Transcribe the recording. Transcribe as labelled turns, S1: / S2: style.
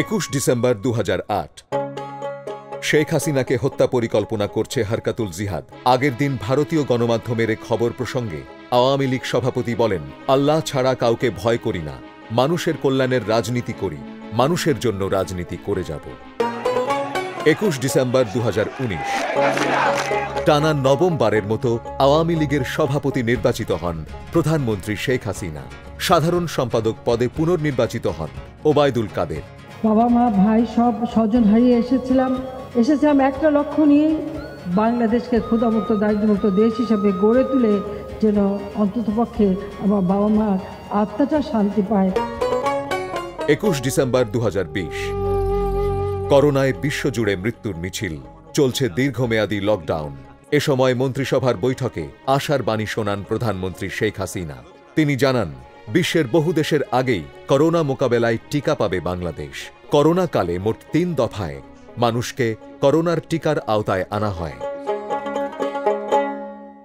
S1: একুশ ডিসেম্বর দু শেখ হাসিনাকে হত্যা পরিকল্পনা করছে হারকাতুল জিহাদ। আগের দিন ভারতীয় গণমাধ্যমের এক খবর প্রসঙ্গে আওয়ামী লীগ সভাপতি বলেন, আল্লাহ ছাড়া কাউকে ভয় করি না। মানুষের কল্যাণের রাজনীতি করি। মানুষের জন্য রাজনীতি করে যাব। একুশ ডিসেম্বর দু হাজার উনিশ। টানা নবমবারের মতো আওয়ামী লীগের সভাপতি নির্বাচিত হন প্রধানমন্ত্রী শেখ হাসিনা। সাধারণ সম্পাদক পদে পুনর্নির্বাচিত হন ওবায়দুল কাদের।
S2: বাবা, মা, ভাই, সব স্বজন হারিয়ে এসেছিলাম। এসেছিলাম একটা লক্ষ্য নিয়ে, বাংলাদেশকে ক্ষুদামুক্ত দারিদ্রমুক্ত দেশ হিসাবে গড়ে তুলে যেন অন্ততপক্ষে আমার বাবা মা আত্মাটা শান্তি পায়।
S1: একুশ ডিসেম্বর দু হাজার বিশ। করোনায় বিশ্বজুড়ে মৃত্যুর মিছিল। চলছে দীর্ঘমেয়াদী লকডাউন। এ সময় মন্ত্রিসভার বৈঠকে আশার বাণী শোনান প্রধানমন্ত্রী শেখ হাসিনা। তিনি জানান বিশ্বের বহু দেশের আগেই করোনা মোকাবেলায় টিকা পাবে বাংলাদেশ। করোনাকালে মোট তিন দফায় মানুষকে করোনার টিকার আওতায় আনা হয়।